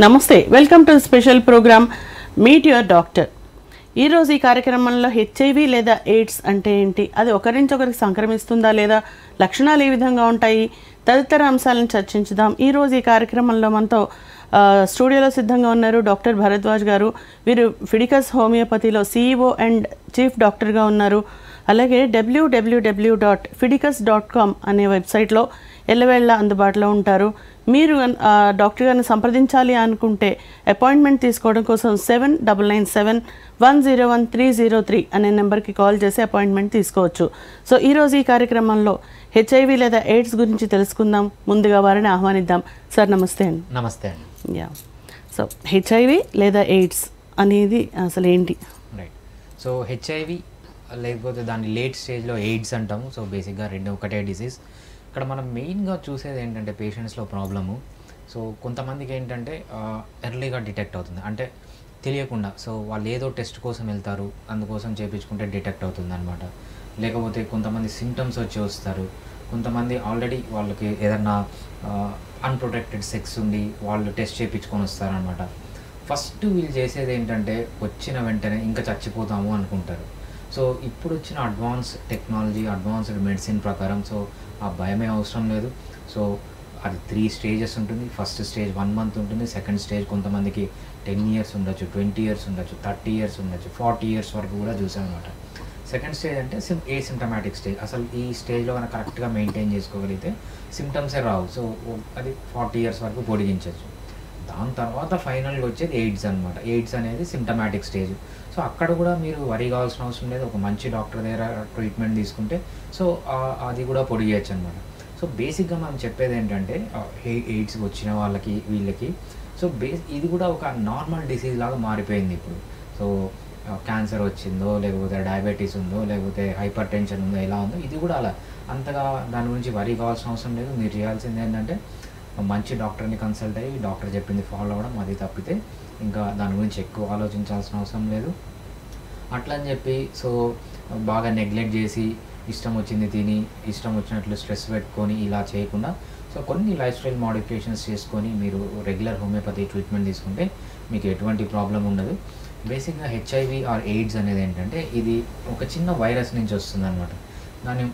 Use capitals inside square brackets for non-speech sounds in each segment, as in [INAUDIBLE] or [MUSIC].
నమస్తే welcome to special program meet your doctor. ఈరోజు ఈ కార్యక్రమంలో హెచ్ఐవి లేదా ఎయిడ్స్ అంటే ఏంటి? అది ఒకరి నుంచి ఒకరికి సంక్రమిస్తుందా లేదా? లక్షణాలు ఏ విధంగా ఉంటాయి? తదితర అంశాలను చర్చించుదాం. ఈరోజు ఈ కార్యక్రమంలో మనతో స్టూడియోలో సిద్ధంగా ఉన్నారు డాక్టర్ భరద్వాజ్ గారు. వీరు ఫిడికస్ హోమియోపతిలో సీఈఓ అండ్ చీఫ్ డాక్టర్గా ఉన్నారు. అలాగే డబ్ల్యూడబ్ల్యూడబ్ల్యూ డాట్ ఫిడికస్ డాట్ కామ్ అనే వెబ్సైట్లో ఎల్లవేళ్ళ అందుబాటులో ఉంటారు. మీరు డాక్టర్ గారిని సంప్రదించాలి అనుకుంటే అపాయింట్మెంట్ తీసుకోవడం కోసం seven double nine seven one zero one three zero three అనే నెంబర్కి కాల్ చేసి అపాయింట్మెంట్ తీసుకోవచ్చు. సో ఈరోజు ఈ కార్యక్రమంలో హెచ్ఐవి లేదా ఎయిడ్స్ గురించి తెలుసుకుందాం. ముందుగా వారిని ఆహ్వానిద్దాం. సార్ నమస్తే అండి. నమస్తే అండి. యా. సో హెచ్ఐవి లేదా ఎయిడ్స్ అనేది అసలు ఏంటి? రైట్. సో హెచ్ఐవి లేకపోతే దాన్ని లేట్ స్టేజ్లో ఎయిడ్స్ అంటాము. సో బేసిక్గా రెండు ఒకటే డిసీజ్. ఇక్కడ మనం మెయిన్గా చూసేది ఏంటంటే పేషెంట్స్లో ప్రాబ్లము సో కొంతమందికి ఏంటంటే ఎర్లీగా డిటెక్ట్ అవుతుంది. అంటే తెలియకుండా. సో వాళ్ళు ఏదో టెస్ట్ కోసం వెళ్తారు. అందుకోసం చేయించుకుంటే డిటెక్ట్ అవుతుంది అనమాట లేకపోతే కొంతమంది సిమ్టమ్స్ వచ్చి వస్తారు. కొంతమంది ఆల్రెడీ వాళ్ళకి ఏదన్నా అన్ప్రొటెక్టెడ్ సెక్స్ ఉండి వాళ్ళు టెస్ట్ చేయించుకొని వస్తారనమాట ఫస్ట్ వీళ్ళు చేసేది ఏంటంటే వచ్చిన వెంటనే ఇంకా చచ్చిపోతాము అనుకుంటారు. సో ఇప్పుడు వచ్చిన అడ్వాన్స్ టెక్నాలజీ అడ్వాన్స్డ్ మెడిసిన్ ప్రకారం సో ఆ భయమే అవసరం లేదు. సో అది త్రీ స్టేజెస్ ఉంటుంది. ఫస్ట్ స్టేజ్ వన్ మంత్ ఉంటుంది. సెకండ్ స్టేజ్ కొంతమందికి టెన్ ఇయర్స్ ఉండొచ్చు ట్వంటీ ఇయర్స్ ఉండొచ్చు థర్టీ ఇయర్స్ ఉండొచ్చు ఫార్టీ ఇయర్స్ వరకు కూడా చూసాం అనమాట సెకండ్ స్టేజ్ అంటే సిమ్ ఏ సిమ్టమాటిక్ స్టేజ్ అసలు ఈ స్టేజ్లో కనుక కరెక్ట్గా మెయింటైన్ చేసుకోగలిగితే సిమ్టమ్సే రావు. సో అది ఫార్టీ ఇయర్స్ వరకు పొడిగించవచ్చు దాని తర్వాత ఫైనల్గా వచ్చేది ఎయిడ్స్ అనమాట ఎయిడ్స్ అనేది సిమ్టమాటిక్ స్టేజ్ సో అక్కడ కూడా మీరు వరి కావాల్సిన అవసరం లేదు. ఒక మంచి డాక్టర్ దగ్గర ట్రీట్మెంట్ తీసుకుంటే సో అది కూడా పొడిగేయచ్చు అనమాట సో బేసిక్గా మనం చెప్పేది ఏంటంటే ఎయిడ్స్ వచ్చిన వాళ్ళకి వీళ్ళకి సో బేస్ ఇది కూడా ఒక నార్మల్ డిసీజ్ లాగా మారిపోయింది ఇప్పుడు. సో క్యాన్సర్ వచ్చిందో లేకపోతే డయాబెటీస్ ఉందో లేకపోతే హైపర్ టెన్షన్ ఉందో ఎలా ఉందో ఇది కూడా అలా. అంతగా దాని గురించి వరి కావాల్సిన అవసరం లేదు. మీరు చేయాల్సింది ఏంటంటే మంచి డాక్టర్ని కన్సల్ట్ అయ్యి డాక్టర్ చెప్పింది ఫాలో అవ్వడం అది తప్పితే ఇంకా దాని గురించి ఎక్కువ ఆలోచించాల్సిన అవసరం లేదు. అట్లా అని చెప్పి సో బాగా నెగ్లెక్ట్ చేసి ఇష్టం వచ్చింది తిని ఇష్టం వచ్చినట్లు స్ట్రెస్ పెట్టుకొని ఇలా చేయకుండా సో కొన్ని లైఫ్ స్టైల్ మోడిఫికేషన్స్ చేసుకొని మీరు రెగ్యులర్ హోమియోపతి ట్రీట్మెంట్ తీసుకుంటే మీకు ఎటువంటి ప్రాబ్లం ఉండదు. బేసిక్గా హెచ్ఐవి ఆర్ ఎయిడ్స్ అనేది ఏంటంటే ఇది ఒక చిన్న వైరస్ నుంచి వస్తుంది అనమాట దాన్ని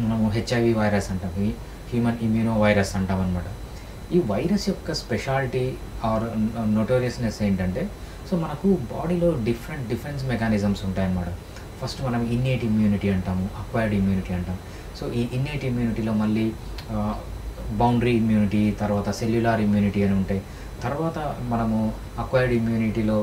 మనము హెచ్ఐవి వైరస్ అంటాం హ్యూమన్ ఇమ్యూనో వైరస్ అంటాం అనమాట ఈ వైరస్ యొక్క స్పెషాలిటీ ఆర్ నోటోరియస్నెస్ ఏంటంటే సో మనకు బాడీలో డిఫరెంట్ డిఫెన్స్ మెకానిజమ్స్ ఉంటాయన్నమాట ఫస్ట్ మనం ఇన్నేట్ ఇమ్యూనిటీ అంటాము అక్వైర్డ్ ఇమ్యూనిటీ అంటాం. సో ఈ ఇన్నేట్ ఇమ్యూనిటీలో మళ్ళీ బౌండరీ ఇమ్యూనిటీ తర్వాత సెల్యులార్ ఇమ్యూనిటీ అని ఉంటాయి. తర్వాత మనము అక్వైర్డ్ ఇమ్యూనిటీలో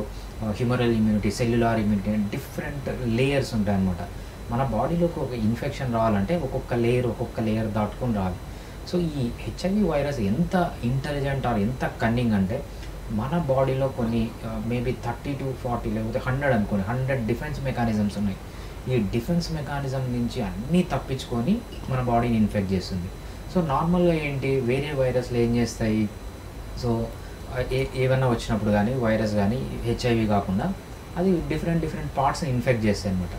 హ్యూమరల్ ఇమ్యూనిటీ సెల్యులార్ ఇమ్యూనిటీ అని డిఫరెంట్ లేయర్స్ ఉంటాయన్నమాట మన బాడీలోకి ఒక ఇన్ఫెక్షన్ రావాలంటే ఒక్కొక్క లేయర్ ఒక్కొక్క లేయర్ దాటుకొని రావాలి. సో ఈ హెచ్ఐవి వైరస్ ఎంత ఇంటెలిజెంట్ ఆర్ ఎంత కన్నింగ్ అంటే మన బాడీలో కొన్ని మేబీ థర్టీ టు ఫార్టీ లేకపోతే హండ్రెడ్ అనుకోండి హండ్రెడ్ డిఫెన్స్ మెకానిజమ్స్ ఉన్నాయి. ఈ డిఫెన్స్ మెకానిజం నుంచి అన్నీ తప్పించుకొని మన బాడీని ఇన్ఫెక్ట్ చేస్తుంది. సో నార్మల్గా ఏంటి? వేరే వైరస్లు ఏం చేస్తాయి? సో ఏ ఏవైనా వచ్చినప్పుడు కానీ వైరస్ కానీ హెచ్ఐవి కాకుండా అది డిఫరెంట్ డిఫరెంట్ పార్ట్స్ని ఇన్ఫెక్ట్ చేస్తాయి అనమాట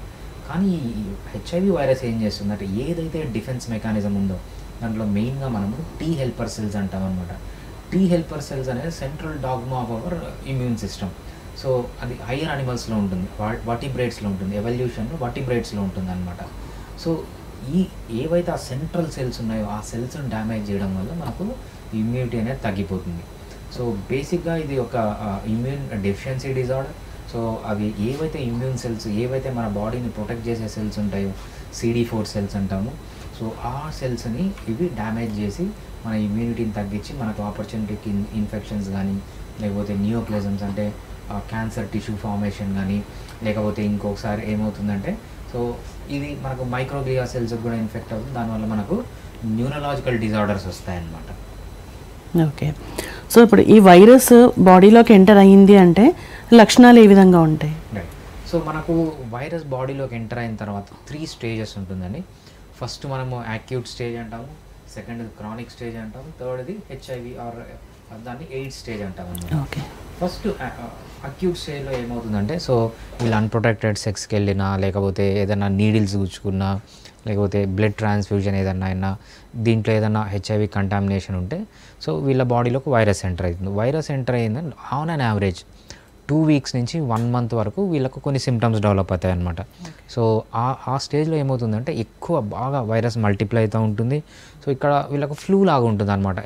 కానీ ఈ హెచ్ఐవి వైరస్ ఏం చేస్తుందంటే ఏదైతే డిఫెన్స్ మెకానిజం ఉందో దాంట్లో మెయిన్గా మనము టీ హెల్పర్ సెల్స్ అంటాం అనమాట టీ హెల్పర్ సెల్స్ అనేది central dogma of our immune system so అది హయ్యర్ అనిమల్స్లో ఉంటుంది. వాటిబ్రేట్స్లో ఉంటుంది. ఎవల్యూషన్ వాటిబ్రేట్స్లో ఉంటుంది అనమాట సో ఈ ఏవైతే ఆ సెంట్రల్ సెల్స్ ఉన్నాయో ఆ సెల్స్ని డ్యామేజ్ చేయడం వల్ల మనకు ఇమ్యూనిటీ అనేది తగ్గిపోతుంది. సో బేసిక్గా ఇది ఒక ఇమ్యూన్ డెఫిషియన్సీ డిజార్డర్ సో అవి ఏవైతే ఇమ్యూన్ సెల్స్ ఏవైతే మన బాడీని ప్రొటెక్ట్ చేసే సెల్స్ ఉంటాయో సిడి ఫోర్ సెల్స్ అంటాము. సో ఆ సెల్స్ని ఇవి డ్యామేజ్ చేసి మన ఇమ్యూనిటీని తగ్గించి మనకు ఆపర్చునిటీకి ఇన్ఫెక్షన్స్ కానీ లేకపోతే నియోప్లేజమ్స్ అంటే క్యాన్సర్ టిష్యూ ఫార్మేషన్ కానీ లేకపోతే ఇంకొకసారి ఏమవుతుందంటే సో ఇది మనకు మైక్రోగ్లియా సెల్స్ కూడా ఇన్ఫెక్ట్ అవుతుంది. దానివల్ల మనకు న్యూరలాజికల్ డిజార్డర్స్ వస్తాయన్నమాట. ఓకే. సో ఇప్పుడు ఈ వైరస్ బాడీలోకి ఎంటర్ అయ్యింది అంటే లక్షణాలు ఏ విధంగా ఉంటాయి? రైట్ సో మనకు వైరస్ బాడీలోకి ఎంటర్ అయిన తర్వాత త్రీ స్టేజెస్ ఉంటుందండి. ఫస్ట్ మనము యాక్యూట్ స్టేజ్ అంటాము సెకండ్ క్రానిక్ స్టేజ్ అంటాము థర్డ్ది హెచ్ఐవి ఆర్ దాన్ని ఎయిడ్ స్టేజ్ అంటాం అన్నమాట ఓకే. ఫస్ట్ అక్యూట్ స్టేజ్లో ఏమవుతుందంటే సో వీళ్ళు అన్ప్రొటెక్టెడ్ సెక్స్కి వెళ్ళినా లేకపోతే ఏదైనా నీడిల్స్ గుచ్చుకున్నా లేకపోతే బ్లడ్ ట్రాన్స్ఫ్యూజన్ ఏదన్నా అయినా దీంట్లో ఏదన్నా హెచ్ఐవి కంటామినేషన్ ఉంటే సో వీళ్ళ బాడీలోకి వైరస్ ఎంటర్ అవుతుంది. వైరస్ ఎంటర్ అయిందని on an average two weeks నుంచి వన్ మంత్ వరకు వీళ్ళకు కొన్ని సిమ్టమ్స్ డెవలప్ అవుతాయి అనమాట సో ఆ ఆ స్టేజ్లో ఏమవుతుందంటే ఎక్కువ బాగా వైరస్ మల్టిప్లై అవుతూ ఉంటుంది. సో ఇక్కడ వీళ్ళకు ఫ్లూ లాగా ఉంటుంది అనమాట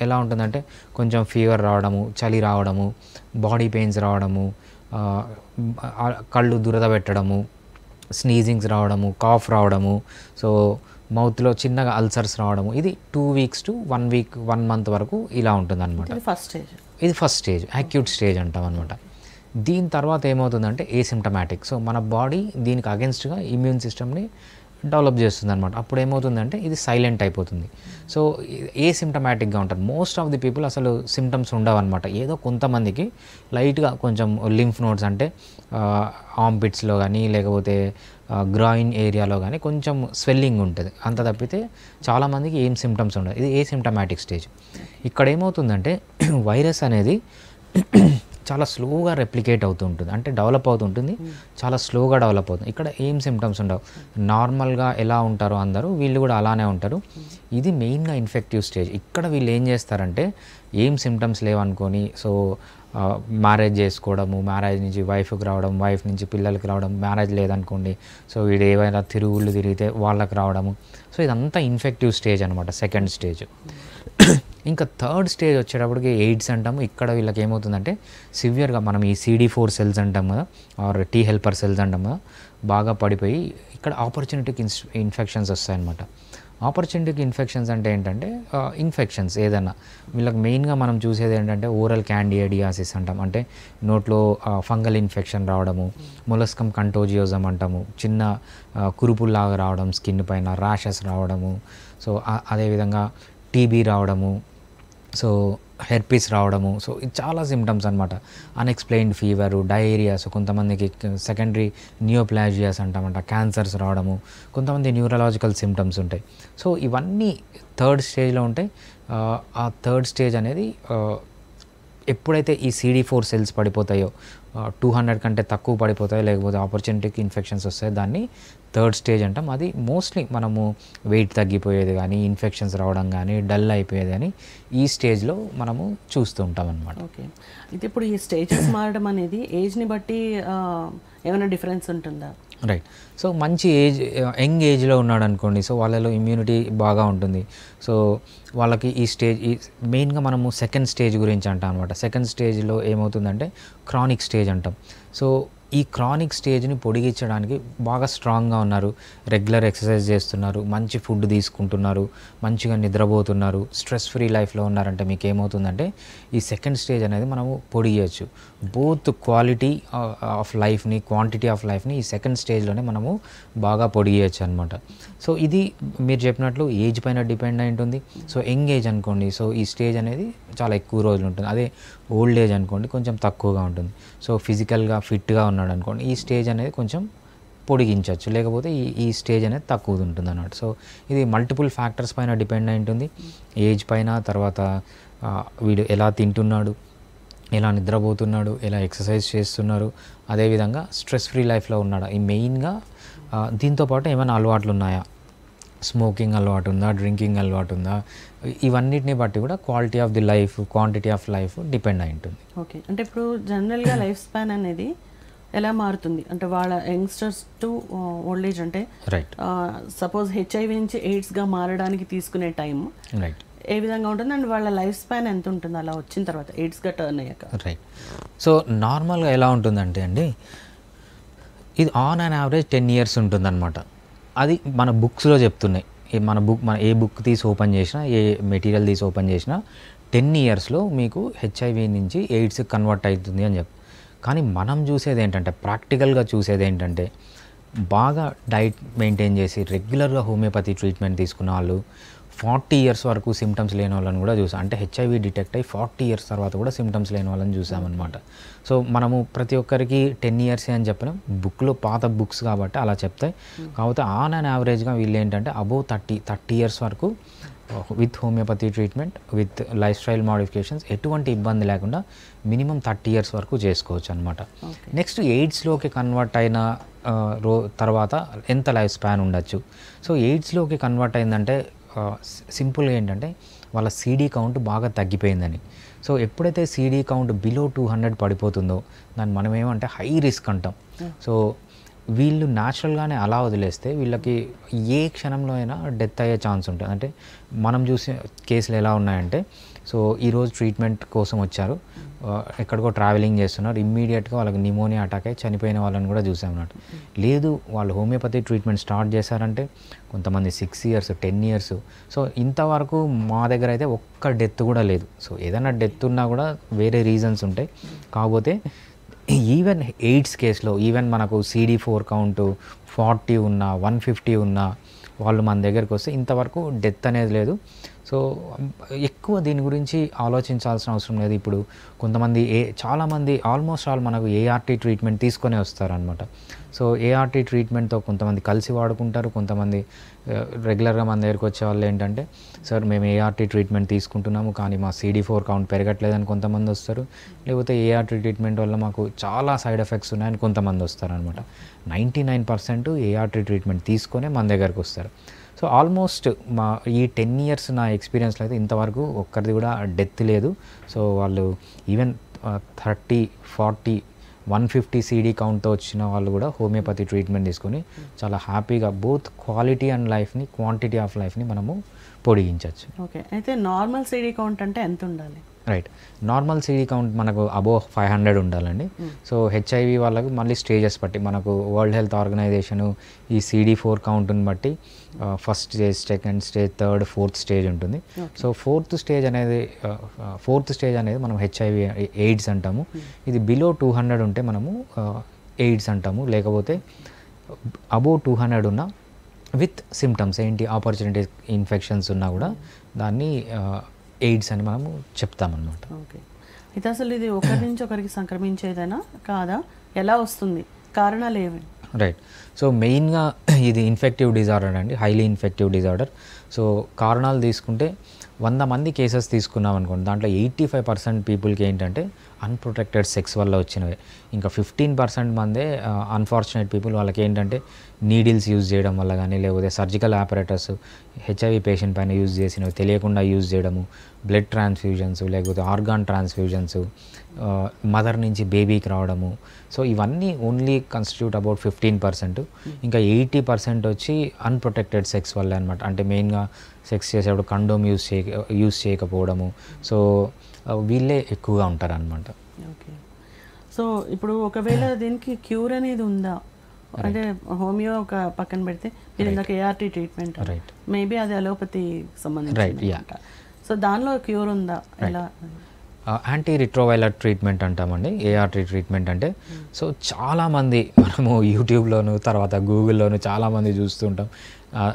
ఎలా ఉంటుందంటే కొంచెం ఫీవర్ రావడము చలి రావడము బాడీ పెయిన్స్ రావడము కళ్ళు దురద పెట్టడము స్నీజింగ్స్ రావడము కాఫ్ రావడము సో మౌత్లో చిన్నగా అల్సర్స్ రావడము ఇది two weeks to one week one month వరకు ఇలా ఉంటుంది అనమాట ఫస్ట్ స్టేజ్ ఇది ఫస్ట్ స్టేజ్ యాక్యూట్ స్టేజ్ అంటాం అనమాట దీని తర్వాత ఏమవుతుందంటే ఏసిమ్టమాటిక్ సో మన బాడీ దీనికి అగెన్స్ట్గా ఇమ్యూన్ సిస్టమ్ని డెవలప్ చేస్తుంది అనమాట అప్పుడు ఏమవుతుందంటే ఇది సైలెంట్ అయిపోతుంది. సో ఏ సిమ్టమాటిక్గా ఉంటారు. మోస్ట్ ఆఫ్ ది పీపుల్ అసలు సిమ్టమ్స్ ఉండవు అనమాట ఏదో కొంతమందికి లైట్గా కొంచెం లింఫ్ నోట్స్ అంటే ఆంపిట్స్లో కానీ లేకపోతే గ్రాయిన్ ఏరియాలో కానీ కొంచెం స్వెల్లింగ్ ఉంటుంది. అంత తప్పితే చాలామందికి ఏం సిమ్టమ్స్ ఉండదు ఇది ఏ సిమ్టమాటిక్ స్టేజ్ ఇక్కడ ఏమవుతుందంటే వైరస్ అనేది చాలా స్లోగా రెప్లికేట్ అవుతూ ఉంటుంది. అంటే డెవలప్ అవుతుంటుంది చాలా స్లోగా డెవలప్ అవుతుంది. ఇక్కడ ఏం సిమ్టమ్స్ ఉండవు. నార్మల్గా ఎలా ఉంటారో అందరూ వీళ్ళు కూడా అలానే ఉంటారు. ఇది మెయిన్గా ఇన్ఫెక్టివ్ స్టేజ్ ఇక్కడ వీళ్ళు ఏం చేస్తారంటే ఏం సిమ్టమ్స్ లేవనుకొని సో మ్యారేజ్ చేసుకోవడము మ్యారేజ్ నుంచి వైఫ్కి రావడం వైఫ్ నుంచి పిల్లలకి రావడం మ్యారేజ్ లేదనుకోండి సో వీడు ఏవైనా తిరుగుళ్ళు తిరిగితే వాళ్ళకి రావడము. సో ఇదంతా ఇన్ఫెక్టివ్ స్టేజ్ అనమాట సెకండ్ స్టేజ్ ఇంకా థర్డ్ స్టేజ్ వచ్చేటప్పటికి ఎయిడ్స్ అంటాము. ఇక్కడ వీళ్ళకి ఏమవుతుందంటే సివియర్గా మనం ఈ సిడి ఫోర్ సెల్స్ అంటాం కదా ఆర్ టీ హెల్పర్ సెల్స్ అంటాం కదా బాగా పడిపోయి ఇక్కడ ఆపర్చునిటీకి ఇన్స్ ఇన్ఫెక్షన్స్ వస్తాయన్నమాట. ఆపర్చునిటీకి ఇన్ఫెక్షన్స్ అంటే ఏంటంటే ఇన్ఫెక్షన్స్ ఏదైనా వీళ్ళకి మెయిన్గా మనం చూసేది ఏంటంటే ఓరల్ క్యాండియాడియాసిస్ అంటాం. అంటే నోట్లో ఫంగల్ ఇన్ఫెక్షన్ రావడము మొలస్కం కంటోజియోజం అంటాము చిన్న కురుపుల్లాగా రావడం స్కిన్ పైన ర్యాషెస్ రావడము సో అదేవిధంగా టీబీ రావడము సో హెర్పీస్ రావడము సో ఇది చాలా సిమ్టమ్స్ అనమాట అన్ఎక్స్ప్లెయిన్డ్ ఫీవరు డయేరియా సో కొంతమందికి సెకండరీ నియోప్లాజియాస్ అంటామంట క్యాన్సర్స్ రావడము కొంతమంది న్యూరలాజికల్ సిమ్టమ్స్ ఉంటాయి. సో ఇవన్నీ థర్డ్ స్టేజ్లో ఉంటాయి. ఆ, థర్డ్ స్టేజ్ అనేది ఎప్పుడైతే ఈ సీడీ ఫోర్ సెల్స్ పడిపోతాయో టూ హండ్రెడ్ కంటే తక్కువ పడిపోతాయో లేకపోతే ఆపర్చునిటీకి ఇన్ఫెక్షన్స్ వస్తాయి దాన్ని థర్డ్ స్టేజ్ అంటాం. అది మోస్ట్లీ మనము వెయిట్ తగ్గిపోయేది కానీ ఇన్ఫెక్షన్స్ రావడం కానీ డల్ అయిపోయేది కానీ ఈ స్టేజ్లో మనము చూస్తూ ఉంటాం అనమాట ఓకే. అయితే ఇప్పుడు ఈ స్టేజెస్ మారడం అనేది ఏజ్ని బట్టి ఏమైనా డిఫరెన్స్ ఉంటుందా? రైట్. సో మంచి ఏజ్ యంగ్ ఏజ్లో ఉన్నాడు అనుకోండి సో వాళ్ళలో ఇమ్యూనిటీ బాగా ఉంటుంది. సో వాళ్ళకి ఈ స్టేజ్ ఈ మెయిన్గా మనము సెకండ్ స్టేజ్ గురించి అంటాం అనమాట సెకండ్ స్టేజ్లో ఏమవుతుందంటే క్రానిక్ స్టేజ్ అంటాం. సో ఈ క్రానిక్ స్టేజ్ని పొడిగించడానికి బాగా స్ట్రాంగ్గా ఉన్నారు. రెగ్యులర్ ఎక్సర్సైజ్ చేస్తున్నారు. మంచి ఫుడ్ తీసుకుంటున్నారు. మంచిగా నిద్రపోతున్నారు. స్ట్రెస్ ఫ్రీ లైఫ్లో ఉన్నారంటే మీకు ఏమవుతుందంటే ఈ సెకండ్ స్టేజ్ అనేది మనము పొడిగేయచ్చు. బోత్ క్వాలిటీ ఆఫ్ లైఫ్ని క్వాంటిటీ ఆఫ్ లైఫ్ని ఈ సెకండ్ స్టేజ్లోనే మనము బాగా పొడిగేయచ్చు అనమాట సో ఇది మీరు చెప్పినట్లు ఏజ్ పైన డిపెండ్ అయి ఉంటుంది సో యంగ్ ఏజ్ అనుకోండి. సో ఈ స్టేజ్ అనేది చాలా ఎక్కువ రోజులు ఉంటుంది. అదే ఓల్డ్ ఏజ్ అనుకోండి కొంచెం తక్కువగా ఉంటుంది. సో ఫిజికల్గా ఫిట్గా ఉన్నాడు అనుకోండి ఈ స్టేజ్ అనేది కొంచెం పొడిగించవచ్చు. లేకపోతే ఈ ఈ స్టేజ్ అనేది తక్కువ ఉంటుంది అన్నమాట సో ఇది మల్టిపుల్ ఫ్యాక్టర్స్ పైన డిపెండ్ అయి ఉంటుంది. ఏజ్ పైన తర్వాత వీడు ఎలా తింటున్నాడు ఎలా నిద్రపోతున్నాడు ఎలా ఎక్సర్సైజ్ చేస్తున్నారు అదేవిధంగా స్ట్రెస్ ఫ్రీ లైఫ్లో ఉన్నాడా. ఈ మెయిన్గా దీంతోపాటు దీంతో పాటు ఏమైనా అలవాట్లు ఉన్నాయా? స్మోకింగ్ అలవాటు ఉందా డ్రింకింగ్ అలవాటు ఉందా ఇవన్నిటిని బట్టి కూడా quality of the life quantity of life depend అయి ఉంటుంది ఓకే. అంటే ఇప్పుడు జనరల్గా లైఫ్ స్పాన్ అనేది ఎలా మారుతుంది? అంటే వాళ్ళ యంగ్స్టర్స్ టు ఓల్డ్ ఏజ్ అంటే రైట్ సపోజ్ హెచ్ఐవి నుంచి ఎయిడ్స్గా మారడానికి తీసుకునే టైం రైట్ ఏ విధంగా ఉంటుంది? అండ్ వాళ్ళ లైఫ్ స్పాన్ ఎంత ఉంటుంది? అలా వచ్చిన తర్వాత ఎయిడ్స్గా టర్న్ అయ్యాక. రైట్ సో నార్మల్గా ఎలా ఉంటుందంటే అండి ఇది on and average ten years ఉంటుందన్నమాట. అది మన బుక్స్లో చెప్తున్నాయి. ఏ మన బుక్ మన ఏ బుక్ తీసి ఓపెన్ చేసినా ఏ మెటీరియల్ తీసి ఓపెన్ చేసినా టెన్ ఇయర్స్లో మీకు హెచ్ఐవి నుంచి ఎయిడ్స్ కన్వర్ట్ అవుతుంది అని చెప్పి. కానీ మనం చూసేది ఏంటంటే ప్రాక్టికల్గా చూసేది ఏంటంటే బాగా డైట్ మెయింటైన్ చేసి రెగ్యులర్గా హోమియోపతి ట్రీట్మెంట్ తీసుకున్న వాళ్ళు ఫార్టీ ఇయర్స్ వరకు సిమ్టమ్స్ లేని వాళ్ళని కూడా చూసాం. అంటే హెచ్ఐవి డిటెక్ట్ అయ్యి ఫార్టీ ఇయర్స్ తర్వాత కూడా సిమ్టమ్స్ లేని వాళ్ళని చూసామన్నమాట. సో మనము ప్రతి ఒక్కరికి టెన్ ఇయర్స్ అని చెప్పిన బుక్లో పాత బుక్స్ కాబట్టి అలా చెప్తాయి. కాకపోతే ఆన్ అండ్ యావరేజ్గా వీళ్ళు ఏంటంటే అబోవ్ థర్టీ థర్టీ ఇయర్స్ వరకు with homeopathy treatment with life style modifications ఎటువంటి ఇబ్బంది లేకుండా మినిమం థర్టీ ఇయర్స్ వరకు చేసుకోవచ్చు అనమాట. నెక్స్ట్ ఎయిడ్స్లోకి కన్వర్ట్ అయిన రో తర్వాత ఎంత లైఫ్ స్పాన్ ఉండొచ్చు? సో ఎయిడ్స్లోకి కన్వర్ట్ అయిందంటే సింపుల్గా ఏంటంటే వాళ్ళ సీడీ కౌంట్ బాగా తగ్గిపోయిందని. సో ఎప్పుడైతే CD count below two hundred పడిపోతుందో దాన్ని మనం ఏమంటే హై రిస్క్ అంటాం. సో వీళ్ళు న్యాచురల్గానే అలా వదిలేస్తే వీళ్ళకి ఏ క్షణంలో అయినా డెత్ అయ్యే ఛాన్స్ ఉంటుంది. అంటే మనం చూసే కేసులు ఎలా ఉన్నాయంటే సో ఈరోజు ట్రీట్మెంట్ కోసం వచ్చారు. ఆ, ఎక్కడికో ట్రావెలింగ్ చేస్తున్నారు. ఇమ్మీడియట్గా వాళ్ళకి నిమోనియా అటాక్ అయ్యి చనిపోయిన వాళ్ళని కూడా చూసాం అన్నట్టు లేదు వాళ్ళు హోమియోపతి ట్రీట్మెంట్ స్టార్ట్ చేశారంటే కొంతమంది six years ten years so ఇంతవరకు మా దగ్గర అయితే ఒక్క డెత్ కూడా లేదు. సో ఏదైనా డెత్ ఉన్నా కూడా వేరే రీజన్స్ ఉంటాయి. కాకపోతే ఈవెన్ ఎయిడ్స్ కేసులో ఈవెన్ మనకు సీడీ ఫోర్ కౌంట్ ఫార్టీ ఉన్నా వన్ ఫిఫ్టీ ఉన్నా వాళ్ళు మన దగ్గరికి వస్తే ఇంతవరకు డెత్ అనేది లేదు. సో ఎక్కువ దీని గురించి ఆలోచించాల్సిన అవసరం లేదు ఇప్పుడు. కొంతమంది ఏ చాలామంది ఆల్మోస్ట్ ఆల్ మనకు ఏఆర్టీ ట్రీట్మెంట్ తీసుకొని వస్తారనమాట సో ఏఆర్టీ ట్రీట్మెంట్తో కొంతమంది కలిసి వాడుకుంటారు. కొంతమంది రెగ్యులర్గా మన దగ్గరికి వచ్చే వాళ్ళు ఏంటంటే సార్ మేము ఏఆర్టీ ట్రీట్మెంట్ తీసుకుంటున్నాము కానీ మా సీడీ ఫోర్ కౌంట్ పెరగట్లేదని కొంతమంది వస్తారు. లేకపోతే ఏఆర్టీ ట్రీట్మెంట్ వల్ల మాకు చాలా సైడ్ ఎఫెక్ట్స్ ఉన్నాయని కొంతమంది వస్తారనమాట ninety nine percent ART treatment తీసుకొనే మన దగ్గరకు వస్తారు. సో ఆల్మోస్ట్ మా ఈ టెన్ ఇయర్స్ నా ఎక్స్పీరియన్స్లో అయితే ఇంతవరకు ఒక్కరిది కూడా డెత్ లేదు. సో వాళ్ళు even thirty forty one fifty CD కౌంట్తో వచ్చిన వాళ్ళు కూడా హోమియోపతి ట్రీట్మెంట్ తీసుకొని చాలా హ్యాపీగా బోత్ క్వాలిటీ అండ్ లైఫ్ని క్వాంటిటీ ఆఫ్ లైఫ్ని మనము పొడిగించవచ్చు ఓకే అయితే నార్మల్ సీడీ కౌంట్ అంటే ఎంత ఉండాలి? రైట్ నార్మల్ సీడీ కౌంట్ మనకు అబోవ్ ఫైవ్ హండ్రెడ్ ఉండాలండి. సో హెచ్ఐవి వాళ్ళకు మళ్ళీ స్టేజెస్ బట్టి మనకు వరల్డ్ హెల్త్ ఆర్గనైజేషన్ ఈ సీడీ ఫోర్ కౌంట్ని బట్టి first stage second stage third fourth stage ఉంటుంది. సో ఫోర్త్ స్టేజ్ అనేది ఫోర్త్ స్టేజ్ అనేది మనం హెచ్ఐవి ఎయిడ్స్ అంటాము. ఇది బిలో టూ హండ్రెడ్ ఉంటే మనము ఎయిడ్స్ అంటాము. లేకపోతే అబోవ్ టూ హండ్రెడ్ ఉన్న విత్ సిమ్టమ్స్ ఏంటి ఆపర్చునిటీ ఇన్ఫెక్షన్స్ ఉన్నా కూడా దాన్ని ఎయిడ్స్ అని మనము చెప్తామన్నమాట. ఓకే. అయితే అసలు ఇది ఒకరి నుంచి ఒకరికి సంక్రమించేదేనా కాదా? ఎలా వస్తుంది? కారణాలు ఏమి రైట్ సో మెయిన్గా ఇది ఇన్ఫెక్టివ్ డిజార్డర్ అండి. హైలీ ఇన్ఫెక్టివ్ డిజార్డర్ సో కారణాలు తీసుకుంటే వంద మంది కేసెస్ తీసుకున్నాం అనుకోండి. దాంట్లో ఎయిటీ ఫైవ్ పర్సెంట్ పీపుల్కి ఏంటంటే అన్ప్రొటెక్టెడ్ సెక్స్ వల్ల వచ్చినవే. ఇంకా ఫిఫ్టీన్ పర్సెంట్ మందే అన్ఫార్చునేట్ పీపుల్ వాళ్ళకి ఏంటంటే నీడిల్స్ యూజ్ చేయడం వల్ల కానీ లేకపోతే సర్జికల్ ఆపరేటర్స్ హెచ్ఐవి పేషెంట్ పైన యూజ్ చేసినవి తెలియకుండా యూజ్ చేయడము బ్లడ్ ట్రాన్స్ఫ్యూజన్స్ లేకపోతే ఆర్గాన్ ట్రాన్స్ఫ్యూజన్స్ మదర్ నుంచి బేబీకి రావడము. సో ఇవన్నీ only constitute about fifteen percent. ఇంకా ఎయిటీ పర్సెంట్ వచ్చి అన్ప్రొటెక్టెడ్ సెక్స్ వల్ల అనమాట అంటే మెయిన్గా సెక్స్ చేసేటప్పుడు కండోమ్ యూజ్ చేయ యూజ్ చేయకపోవడము. సో వీళ్ళే ఎక్కువగా ఉంటారనమాట ఓకే. సో ఇప్పుడు ఒకవేళ దీనికి క్యూర్ అనేది ఉందా? అంటే హోమియో ఒక పక్కన పెడితే మీరు ఇందాక ఏఆర్టీ ట్రీట్మెంట్ Right. మేబీ అది అలోపతి సంబంధించి yeah. సో దానిలో క్యూర్ ఉందా? ఎలా? యాంటీ రిట్రోవైలర్ ట్రీట్మెంట్ అంటామండి. ఏఆర్టీ ట్రీట్మెంట్ అంటే సో చాలామంది మనము యూట్యూబ్లోను తర్వాత గూగుల్లోను చాలామంది చూస్తుంటాం.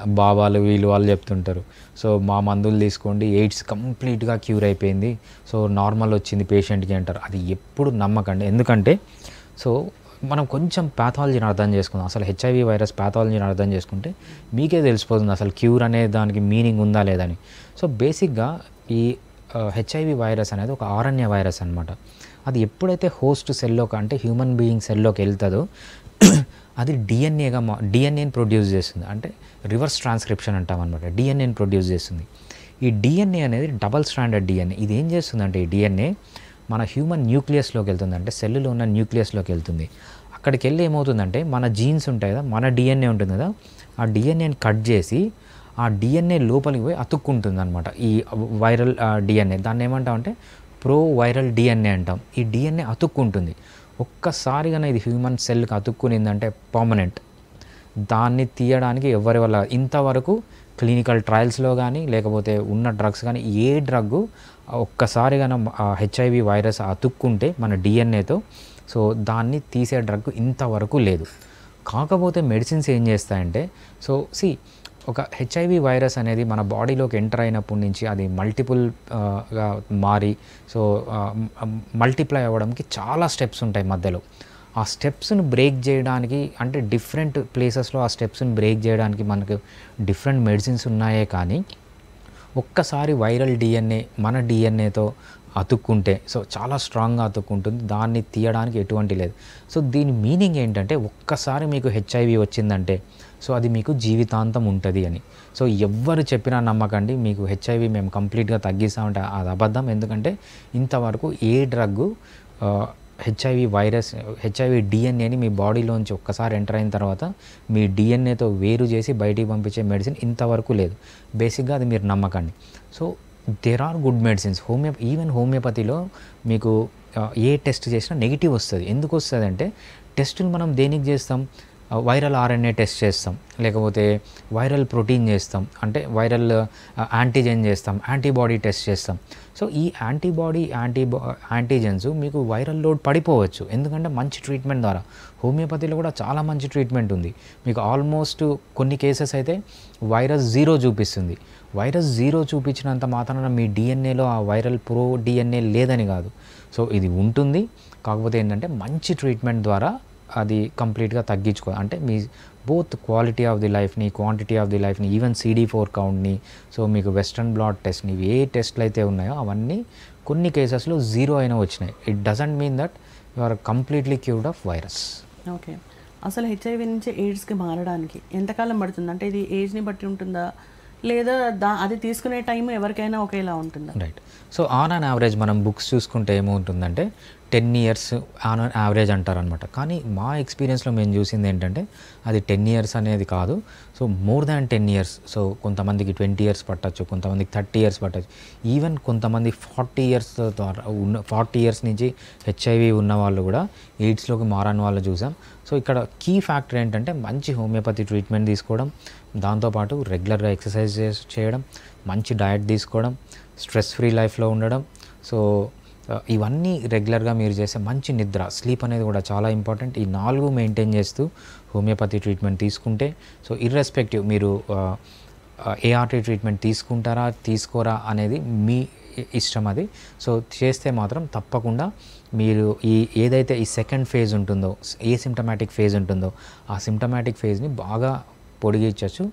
బాబాలు వీళ్ళు వాళ్ళు చెప్తుంటారు. సో మా మందులు తీసుకోండి. ఎయిడ్స్ కంప్లీట్గా క్యూర్ అయిపోయింది. సో నార్మల్ వచ్చింది పేషెంట్కి అంటారు. అది ఎప్పుడు నమ్మకండి. ఎందుకంటే సో మనం కొంచెం ప్యాథాలజీని అర్థం చేసుకుందాం. అసలు హెచ్ఐవి వైరస్ ప్యాథాలజీని అర్థం చేసుకుంటే మీకే తెలిసిపోతుంది అసలు క్యూర్ అనే దానికి మీనింగ్ ఉందా లేదని సో బేసిక్గా ఈ హెచ్ఐవి వైరస్ అనేది ఒక ఆరణ్య వైరస్ అనమాట అది ఎప్పుడైతే హోస్ట్ సెల్లోకి అంటే హ్యూమన్ బీయింగ్ సెల్లోకి వెళ్తుందో అది డిఎన్ఏగా మా డిఎన్ఏని ప్రొడ్యూస్ చేస్తుంది అంటే రివర్స్ ట్రాన్స్క్రిప్షన్ అంటాం అనమాట డిఎన్ఏని ప్రొడ్యూస్ చేస్తుంది ఈ డిఎన్ఏ అనేది డబల్ స్టాండర్డ్ డిఎన్ఏ ఇది ఏం చేస్తుందంటే ఈ డిఎన్ఏ మన హ్యూమన్ న్యూక్లియస్లోకి వెళ్తుంది అంటే సెల్లులో ఉన్న న్యూక్లియస్లోకి వెళ్తుంది అక్కడికి వెళ్ళి ఏమవుతుందంటే మన జీన్స్ ఉంటాయి కదా మన డిఎన్ఏ ఉంటుంది కదా ఆ డిఎన్ఏని కట్ చేసి ఆ డిఎన్ఏ లోపలికి పోయి అతుక్కుంటుంది అనమాట ఈ వైరల్ డిఎన్ఏ దాన్ని ఏమంటాం అంటే ప్రో వైరల్ డిఎన్ఏ అంటాం ఈ డిఎన్ఏ అతుక్కుంటుంది ఒక్కసారిగా ఇది హ్యూమన్ సెల్కి అతుక్కునిందంటే పర్మనెంట్. దాన్ని తీయడానికి ఎవరి వల్ల? ఇంతవరకు క్లినికల్ ట్రయల్స్లో కానీ లేకపోతే ఉన్న డ్రగ్స్ కానీ ఏ డ్రగ్ ఒక్కసారిగా హెచ్ఐవి వైరస్ అతుక్కుంటే మన డిఎన్ఏతో సో దాన్ని తీసే డ్రగ్ ఇంతవరకు లేదు. కాకపోతే మెడిసిన్స్ ఏం చేస్తాయంటే సో సి ఒక హెచ్ఐవి వైరస్ అనేది మన బాడీలోకి ఎంటర్ అయినప్పటి నుంచి అది మల్టిపుల్గా uh, మారి సో మల్టిప్లై uh, um, అవ్వడానికి చాలా స్టెప్స్ ఉంటాయి మధ్యలో. ఆ స్టెప్స్ని బ్రేక్ చేయడానికి అంటే డిఫరెంట్ ప్లేసెస్లో ఆ స్టెప్స్ని బ్రేక్ చేయడానికి మనకు డిఫరెంట్ మెడిసిన్స్ ఉన్నాయే కానీ ఒక్కసారి వైరల్ డిఎన్ఏ మన డిఎన్ఏతో అతుక్కుంటే సో చాలా స్ట్రాంగ్గా అతుక్కుంటుంది దాన్ని తీయడానికి ఎటువంటి లేదు. సో దీని మీనింగ్ ఏంటంటే ఒక్కసారి మీకు హెచ్ఐవి వచ్చిందంటే సో అది మీకు జీవితాంతం ఉంటుంది అని. సో ఎవ్వరు చెప్పినా నమ్మకండి మీకు హెచ్ఐవి మేము కంప్లీట్గా తగ్గిస్తామంటే అది అబద్ధం. ఎందుకంటే ఇంతవరకు ఏ డ్రగ్ హెచ్ఐవి వైరస్ హెచ్ఐవి డిఎన్ఏని మీ బాడీలోంచి ఒక్కసారి ఎంటర్ అయిన తర్వాత మీ డిఎన్ఏతో వేరు చేసి బయటికి పంపించే మెడిసిన్ ఇంతవరకు లేదు. బేసిక్గా అది మీరు నమ్మకండి. So there are good medicines homeo even హోమియోపతిలో మీకు ఏ టెస్ట్ చేసినా నెగిటివ్ వస్తుంది. ఎందుకు వస్తుంది అంటే టెస్టులు మనం దేనికి చేస్తాం? వైరల్ ఆర్ఎన్ఏ టెస్ట్ చేస్తాం. లేకపోతే వైరల్ ప్రోటీన్ చేస్తాం. అంటే వైరల్ యాంటీజెన్ చేస్తాం. యాంటీబాడీ టెస్ట్ చేస్తాం. సో ఈ యాంటీబాడీ యాంటీబా యాంటీజెన్స్ మీకు వైరల్ లోడ్ పడిపోవచ్చు. ఎందుకంటే మంచి ట్రీట్మెంట్ ద్వారా. హోమియోపతిలో కూడా చాలా మంచి ట్రీట్మెంట్ ఉంది. మీకు ఆల్మోస్ట్ కొన్ని కేసెస్ అయితే వైరస్ జీరో చూపిస్తుంది. వైరస్ జీరో చూపించినంత మాత్రాన మీ డిఎన్ఏలో ఆ వైరల్ ప్రో డిఎన్ఏ లేదని కాదు. సో ఇది ఉంటుంది. కాకపోతే ఏంటంటే మంచి ట్రీట్మెంట్ ద్వారా అది కంప్లీట్గా తగ్గించుకో అంటే మీ బోత్ క్వాలిటీ ఆఫ్ ది లైఫ్ని క్వాంటిటీ ఆఫ్ ది లైఫ్ని ఈవెన్ సిడీ ఫోర్ కౌంట్ని సో మీకు వెస్ట్రన్ బ్లాడ్ టెస్ట్ని ఇవి ఏ టెస్ట్లు అయితే ఉన్నాయో అవన్నీ కొన్ని కేసెస్లో జీరో అయినా వచ్చినాయి. It doesn't mean that you are completely cured of virus. Okay. అసలు హెచ్ఐవి నుంచి ఎయిడ్స్కి మారడానికి ఎంతకాలం పడుతుంది? అంటే ఇది ఏజ్ని బట్టి ఉంటుందా? లేదా దా అది తీసుకునే టైం ఎవరికైనా ఒకేలా ఉంటుందా? Right. So on an average మనం బుక్స్ చూసుకుంటే ఏమవుతుందంటే టెన్ ఇయర్స్ ఆన్ యావరేజ్ అంటారనమాట కానీ మా ఎక్స్పీరియన్స్లో మేము చూసింది ఏంటంటే అది టెన్ ఇయర్స్ అనేది కాదు. So more than ten years. So కొంతమందికి ట్వంటీ ఇయర్స్ పట్టచ్చు కొంతమందికి థర్టీ ఇయర్స్ పట్టచ్చు. ఈవెన్ కొంతమంది ఫార్టీ ఇయర్స్ ద్వారా ఉన్న ఫార్టీ ఇయర్స్ నుంచి హెచ్ఐవి ఉన్న వాళ్ళు కూడా ఎయిడ్స్లోకి మారని వాళ్ళు చూసాం. సో ఇక్కడ కీ ఫ్యాక్టర్ ఏంటంటే మంచి హోమియోపతి ట్రీట్మెంట్ తీసుకోవడం దాంతోపాటు రెగ్యులర్గా ఎక్సర్సైజ్ చేయడం మంచి డయట్ తీసుకోవడం స్ట్రెస్ ఫ్రీ లైఫ్లో ఉండడం. సో ఇవన్నీ రెగ్యులర్గా మీరు చేసే మంచి నిద్ర స్లీప్ అనేది కూడా చాలా ఇంపార్టెంట్. ఈ నాలుగు మెయింటైన్ చేస్తూ హోమియోపతి ట్రీట్మెంట్ తీసుకుంటే సో ఇర్రెస్పెక్టివ్ మీరు ఏఆర్టీ ట్రీట్మెంట్ తీసుకుంటారా తీసుకోరా అనేది మీ ఇష్టం అది. సో చేస్తే మాత్రం తప్పకుండా మీరు ఈ ఏదైతే ఈ సెకండ్ ఫేజ్ ఉంటుందో ఏ సిమ్టమాటిక్ ఫేజ్ ఉంటుందో ఆ సిమ్టమాటిక్ ఫేజ్ని బాగా పొడిగించవచ్చు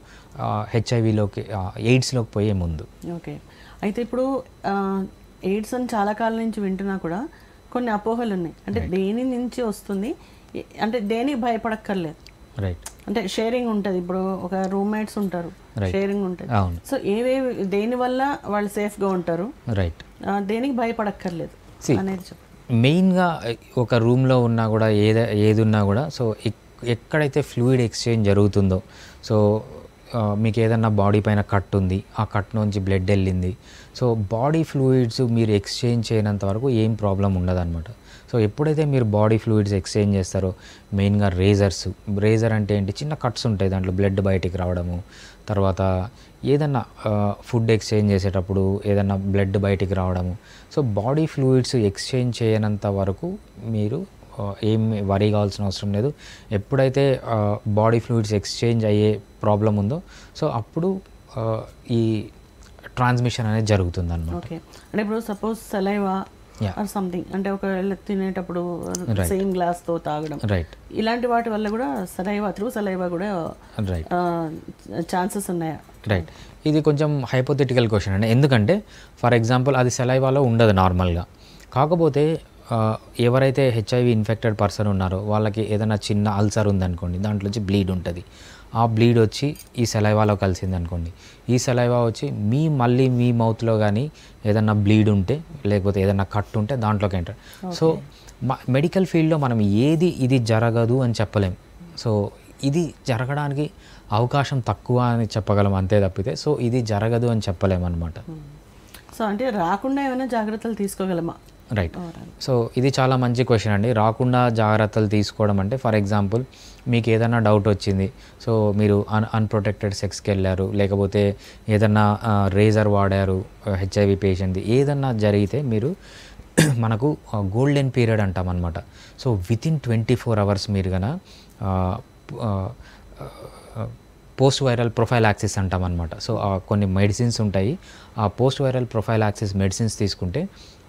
హెచ్ఐవిలోకి ఎయిడ్స్లోకి పోయే ముందు. ఓకే. అయితే ఇప్పుడు ఎయిడ్స్ అని చాలా కాలం నుంచి వింటున్నా కూడా కొన్ని అపోహలు ఉన్నాయి. అంటే దేని నుంచి వస్తుంది? అంటే దేనికి భయపడక్కర్లేదు. రైట్ అంటే షేరింగ్ ఉంటుంది. ఇప్పుడు ఒక రూమ్మేట్స్ ఉంటారు. షేరింగ్ ఉంటుంది. అవును. సో ఏవేవి దేని వల్ల వాళ్ళు సేఫ్గా ఉంటారు? రైట్ దేనికి భయపడక్కర్లేదు. అనేది చెప్పు. మెయిన్గా ఒక రూమ్లో ఉన్నా కూడా ఏద ఏది ఉన్నా కూడా సో ఎక్- ఎక్కడైతే ఫ్లూయిడ్ ఎక్స్చేంజ్ జరుగుతుందో సో మీకు ఏదన్నా బాడీ పైన కట్ ఉంది ఆ కట్ నుంచి బ్లడ్ వెళ్ళింది. సో బాడీ ఫ్లూయిడ్స్ మీరు ఎక్స్చేంజ్ చేయనంత వరకు ఏం ప్రాబ్లం ఉండదన్నమాట. సో ఎప్పుడైతే మీరు బాడీ ఫ్లూయిడ్స్ ఎక్స్చేంజ్ చేస్తారో మెయిన్గా రేజర్స్ రేజర్ అంటే ఏంటి? చిన్న కట్స్ ఉంటాయి దాంట్లో బ్లడ్ బయటికి రావడము. తర్వాత ఏదన్నా ఫుడ్ ఎక్స్చేంజ్ చేసేటప్పుడు ఏదన్నా బ్లడ్ బయటికి రావడము. సో బాడీ ఫ్లూయిడ్స్ ఎక్స్చేంజ్ చేయనంత వరకు మీరు ఏం వరీ కావాల్సిన అవసరం లేదు. ఎప్పుడైతే బాడీ ఫ్లూయిడ్స్ ఎక్స్చేంజ్ అయ్యే ప్రాబ్లం ఉందో సో అప్పుడు ఈ ట్రాన్స్మిషన్ అనేది జరుగుతుంది అనమాట అంటే ఇప్పుడు సపోజ్ సలైవా. ఆర్ సంథింగ్ అంటే ఒక తినేటప్పుడు. సేమ్ గ్లాస్తో తాగడం. రైట్ ఇలాంటి వాటి వల్ల కూడా సలైవా త్రూ సలైవా కూడా రైట్ ఛాన్సెస్ ఉన్నాయా? రైట్ ఇది కొంచెం హైపోథెటికల్ క్వశ్చన్ అండి. ఎందుకంటే ఫర్ ఎగ్జాంపుల్ అది సెలైవాలో ఉండదు నార్మల్గా కాకపోతే ఎవరైతే హెచ్ఐవి ఇన్ఫెక్టెడ్ పర్సన్ ఉన్నారో వాళ్ళకి ఏదైనా చిన్న అల్సర్ ఉందనుకోండి దాంట్లోంచి బ్లీడ్ ఉంటుంది. ఆ బ్లీడ్ వచ్చి ఈ సెలైవాలో కలిసింది అనుకోండి ఈ సెలైవా వచ్చి మీ మళ్ళీ మీ మౌత్లో కానీ ఏదన్నా బ్లీడ్ ఉంటే లేకపోతే ఏదన్నా కట్ ఉంటే దాంట్లోకి ఎంటర్. సో మెడికల్ ఫీల్డ్లో మనం ఏది ఇది జరగదు అని చెప్పలేం. సో ఇది జరగడానికి అవకాశం తక్కువ అని చెప్పగలం అంతే తప్పితే సో ఇది జరగదు అని చెప్పలేమన్నమాట. సో అంటే రాకుండా ఏమైనా జాగ్రత్తలు తీసుకోగలమా? రైట్ సో ఇది చాలా మంచి క్వశ్చన్ అండి. రాకుండా జాగ్రత్తలు తీసుకోవడం అంటే ఫర్ ఎగ్జాంపుల్ మీకు ఏదైనా డౌట్ వచ్చింది సో మీరు అన్ అన్ప్రొటెక్టెడ్ సెక్స్కి వెళ్ళారు లేకపోతే ఏదన్నా రేజర్ వాడారు హెచ్ఐవి పేషెంట్ది ఏదన్నా జరిగితే మీరు [CLEARS THROAT] మనకు గోల్డెన్ పీరియడ్ అంటాం అనమాట so within twenty four hours మీరు కన పోస్ట్ వైరల్ ప్రొఫైల్ యాక్సిస్ అంటాం అనమాట సో కొన్ని మెడిసిన్స్ ఉంటాయి. ఆ post viral prophylaxis medicines తీసుకుంటే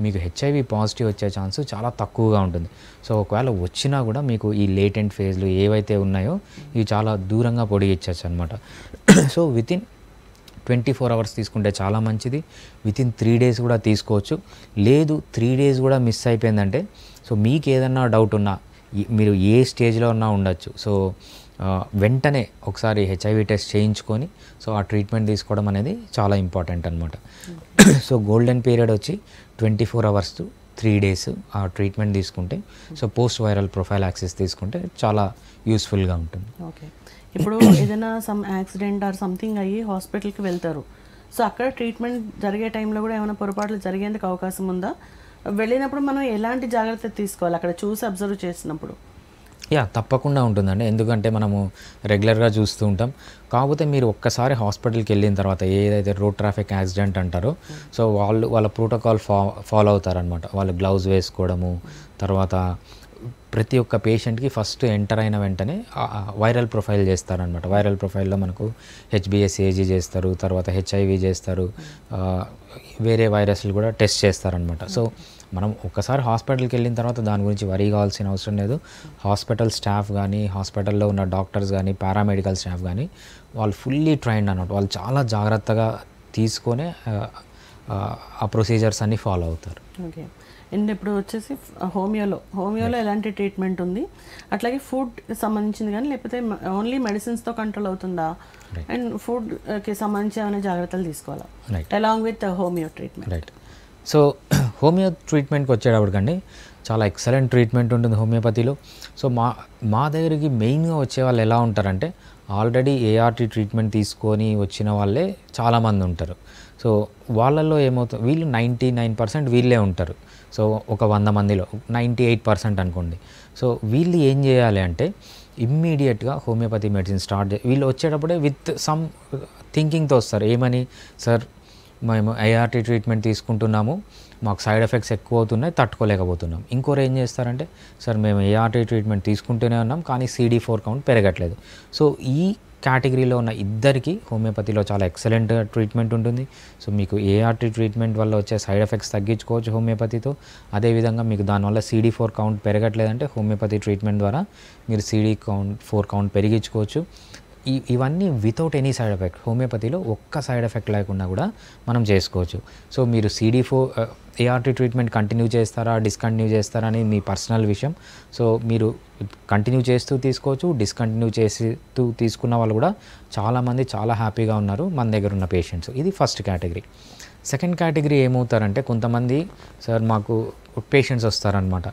మీకు హెచ్ఐవి పాజిటివ్ వచ్చే ఛాన్స్ చాలా తక్కువగా ఉంటుంది. సో ఒకవేళ వచ్చినా కూడా మీకు ఈ లేటెంట్ ఫేజ్లు ఏవైతే ఉన్నాయో ఇవి చాలా దూరంగా పొడిగించవచ్చు అనమాట so within twenty four hours తీసుకుంటే చాలా మంచిది. వితిన్ త్రీ డేస్ కూడా తీసుకోవచ్చు. లేదు త్రీ డేస్ కూడా మిస్ అయిపోయిందంటే సో మీకు ఏదన్నా డౌట్ ఉన్నా మీరు ఏ స్టేజ్లో ఉన్నా ఉండొచ్చు. సో వెంటనే ఒకసారి హెచ్ఐవి టెస్ట్ చేయించుకొని సో ఆ ట్రీట్మెంట్ తీసుకోవడం అనేది చాలా ఇంపార్టెంట్ అనమాట సో గోల్డెన్ పీరియడ్ వచ్చి twenty four hours three days ఆ ట్రీట్మెంట్ తీసుకుంటే so post viral prophylaxis తీసుకుంటే చాలా యూస్ఫుల్గా ఉంటుంది. ఓకే. ఇప్పుడు ఏదైనా సమ్ యాక్సిడెంట్ ఆర్ సంథింగ్ అయ్యి హాస్పిటల్కి వెళ్తారు. సో అక్కడ ట్రీట్మెంట్ జరిగే టైంలో కూడా ఏమైనా పొరపాట్లు జరిగేందుకు అవకాశం ఉందా? వెళ్ళినప్పుడు మనం ఎలాంటి జాగ్రత్త తీసుకోవాలి? అక్కడ చూసి అబ్జర్వ్ చేసినప్పుడు. యా తప్పకుండా ఉంటుందండి. ఎందుకంటే మనము రెగ్యులర్గా చూస్తూ ఉంటాం. కాకపోతే మీరు ఒక్కసారి హాస్పిటల్కి వెళ్ళిన తర్వాత ఏదైతే రోడ్ ట్రాఫిక్ యాక్సిడెంట్ అంటారో సో వాళ్ళు వాళ్ళ ప్రోటోకాల్ ఫా ఫాలో అవుతారనమాట వాళ్ళు గ్లౌజ్ వేసుకోవడము తర్వాత ప్రతి ఒక్క పేషెంట్కి ఫస్ట్ ఎంటర్ అయిన వెంటనే వైరల్ ప్రొఫైల్ చేస్తారనమాట వైరల్ ప్రొఫైల్లో మనకు హెచ్బిఎస్ ఏజీ చేస్తారు తర్వాత హెచ్ఐవి చేస్తారు వేరే వైరస్లు కూడా టెస్ట్ చేస్తారనమాట సో మనం ఒక్కసారి హాస్పిటల్కి వెళ్ళిన తర్వాత దాని గురించి వరీ కావాల్సిన అవసరం లేదు. హాస్పిటల్ స్టాఫ్ కానీ హాస్పిటల్లో ఉన్న డాక్టర్స్ కానీ పారామెడికల్ స్టాఫ్ కానీ వాళ్ళు ఫుల్లీ ట్రైన్డ్ అన్నమాట. వాళ్ళు చాలా జాగ్రత్తగా తీసుకొనే ఆ, ప్రొసీజర్స్ అన్నీ ఫాలో అవుతారు. ఓకే. అండ్ ఇప్పుడు వచ్చేసి హోమియోలో హోమియోలో ఎలాంటి ట్రీట్మెంట్ ఉంది? అట్లాగే ఫుడ్ సంబంధించింది కానీ లేకపోతే ఓన్లీ మెడిసిన్స్తో కంట్రోల్ అవుతుందా? అండ్ ఫుడ్కి సంబంధించి ఏమైనా జాగ్రత్తలు తీసుకోవాలా? Right along with homeo treatment. Right so homeo ట్రీట్మెంట్కి వచ్చేటప్పటికండి చాలా ఎక్సలెంట్ ట్రీట్మెంట్ ఉంటుంది హోమియోపతిలో. సో మా మా దగ్గరికి మెయిన్గా వచ్చే వాళ్ళు ఎలా ఉంటారంటే ఆల్రెడీ ఏఆర్టీ ట్రీట్మెంట్ తీసుకొని వచ్చిన వాళ్ళే చాలామంది ఉంటారు. సో వాళ్ళల్లో ఏమవుతుంది వీళ్ళు నైంటీ నైన్ పర్సెంట్ వీళ్ళే ఉంటారు. సో ఒక వంద మందిలో నైంటీ ఎయిట్ పర్సెంట్ అనుకోండి. సో వీళ్ళు ఏం చేయాలి అంటే ఇమ్మీడియట్గా హోమియోపతి మెడిసిన్ స్టార్ట్ చే వీళ్ళు వచ్చేటప్పుడే విత్ సమ్ థింకింగ్తో వస్తారు. ఏమని? సార్ మేము ఐఆర్టీ ట్రీట్మెంట్ తీసుకుంటున్నాము. మాకు సైడ్ ఎఫెక్ట్స్ ఎక్కువ అవుతున్నాయి తట్టుకోలేకపోతున్నాం. ఇంకోరు ఏం చేస్తారంటే సార్ మేము ఏఆర్టీ ట్రీట్మెంట్ తీసుకుంటూనే ఉన్నాం కానీ సీడీ ఫోర్ కౌంట్ పెరగట్లేదు. సో ఈ కేటగిరీలో ఉన్న ఇద్దరికి హోమియోపతిలో చాలా ఎక్సలెంట్ ట్రీట్మెంట్ ఉంటుంది. సో మీకు ఏఆర్టీ ట్రీట్మెంట్ వల్ల వచ్చే సైడ్ ఎఫెక్ట్స్ తగ్గించుకోవచ్చు హోమియోపతితో. అదేవిధంగా మీకు దానివల్ల సీడీ ఫోర్ కౌంట్ పెరగట్లేదంటే హోమియోపతి ట్రీట్మెంట్ ద్వారా మీరు సీడీ కౌంట్ ఫోర్ కౌంట్ పెరిగించుకోవచ్చు. ఈ ఇవన్నీ వితౌట్ ఎనీ సైడ్ ఎఫెక్ట్ హోమియోపతిలో ఒక్క సైడ్ ఎఫెక్ట్ లేకుండా కూడా మనం చేసుకోవచ్చు. సో మీరు CD four ART treatment continue చేస్తారా డిస్కంటిన్యూ చేస్తారా అని మీ పర్సనల్ విషయం. సో మీరు కంటిన్యూ చేస్తూ తీసుకోవచ్చు డిస్కంటిన్యూ చేస్తూ తీసుకున్న వాళ్ళు కూడా చాలామంది చాలా హ్యాపీగా ఉన్నారు మన దగ్గర ఉన్న పేషెంట్స్ ఇది ఫస్ట్ కేటగిరీ సెకండ్ కేటగిరీ ఏమవుతారంటే కొంతమంది సార్ మాకు పేషెంట్స్ వస్తారనమాట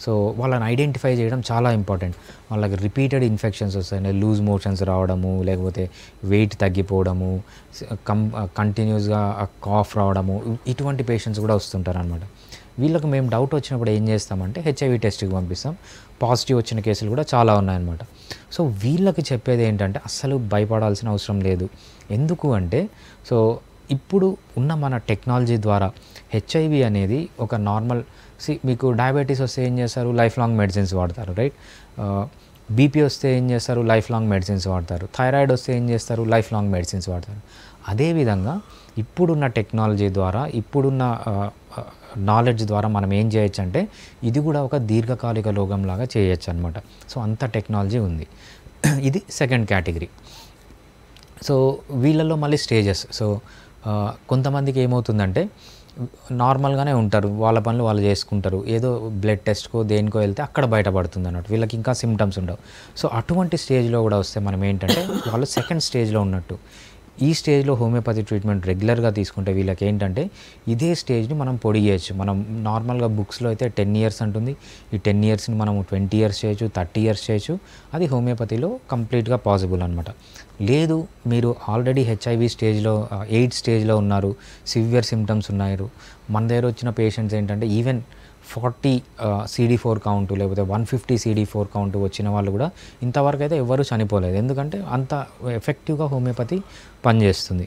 సో వాళ్ళని ఐడెంటిఫై చేయడం చాలా ఇంపార్టెంట్ వాళ్ళకి రిపీటెడ్ ఇన్ఫెక్షన్స్ వస్తాయి. లూజ్ మోషన్స్ రావడము లేకపోతే వెయిట్ తగ్గిపోవడము కం కంటిన్యూస్గా కాఫ్ రావడము ఇటువంటి పేషెంట్స్ కూడా వస్తుంటారనమాట వీళ్ళకి మేము డౌట్ వచ్చినప్పుడు ఏం చేస్తామంటే హెచ్ఐవి టెస్ట్కి పంపిస్తాం. పాజిటివ్ వచ్చిన కేసులు కూడా చాలా ఉన్నాయన్నమాట. సో వీళ్ళకి చెప్పేది ఏంటంటే అస్సలు భయపడాల్సిన అవసరం లేదు. ఎందుకు అంటే సో ఇప్పుడు ఉన్న మన టెక్నాలజీ ద్వారా హెచ్ఐవి అనేది ఒక నార్మల్ సి మీకు డయాబెటీస్ వస్తే ఏం చేస్తారు? లైఫ్ లాంగ్ మెడిసిన్స్ వాడతారు రైట్? బీపీ వస్తే ఏం చేస్తారు? లైఫ్ లాంగ్ మెడిసిన్స్ వాడతారు. థైరాయిడ్ వస్తే ఏం చేస్తారు? లైఫ్ లాంగ్ మెడిసిన్స్ వాడతారు. అదేవిధంగా ఇప్పుడున్న టెక్నాలజీ ద్వారా ఇప్పుడున్న నాలెడ్జ్ ద్వారా మనం ఏం చేయొచ్చు అంటే ఇది కూడా ఒక దీర్ఘకాలిక రోగంలాగా చేయొచ్చు అనమాట సో అంత టెక్నాలజీ ఉంది. ఇది సెకండ్ కేటగిరీ. సో వీళ్ళల్లో మళ్ళీ స్టేజెస్. సో కొంతమందికి ఏమవుతుందంటే నార్మల్గానే ఉంటారు వాళ్ళ పనులు వాళ్ళు చేసుకుంటారు. ఏదో బ్లడ్ టెస్ట్కో దేనికో వెళ్తే అక్కడ బయటపడుతుంది అన్నట్టు వీళ్ళకి ఇంకా సిమ్టమ్స్ ఉండవు. సో అటువంటి స్టేజ్లో కూడా వస్తే మనం ఏంటంటే వాళ్ళు సెకండ్ స్టేజ్లో ఉన్నట్టు. ఈ స్టేజ్లో హోమియోపతి ట్రీట్మెంట్ రెగ్యులర్గా తీసుకుంటే వీళ్ళకి ఏంటంటే ఇదే స్టేజ్ని మనం పొడిగేయచ్చు మనం నార్మల్గా బుక్స్లో అయితే టెన్ ఇయర్స్ అంటుంది. ఈ టెన్ ఇయర్స్ని మనం ట్వంటీ ఇయర్స్ చేయొచ్చు థర్టీ ఇయర్స్ చేయొచ్చు. అది హోమియోపతిలో కంప్లీట్గా పాసిబుల్ అనమాట లేదు మీరు ఆల్రెడీ హెచ్ఐవి స్టేజ్లో ఎయిట్ స్టేజ్లో ఉన్నారు. సివియర్ సిమ్టమ్స్ ఉన్నారు మన దగ్గర వచ్చిన పేషెంట్స్ ఏంటంటే even forty CD four count లేకపోతే one fifty CD four count వచ్చిన వాళ్ళు కూడా ఇంతవరకు అయితే ఎవరు చనిపోలేదు. ఎందుకంటే అంత ఎఫెక్టివ్గా హోమియోపతి పనిచేస్తుంది.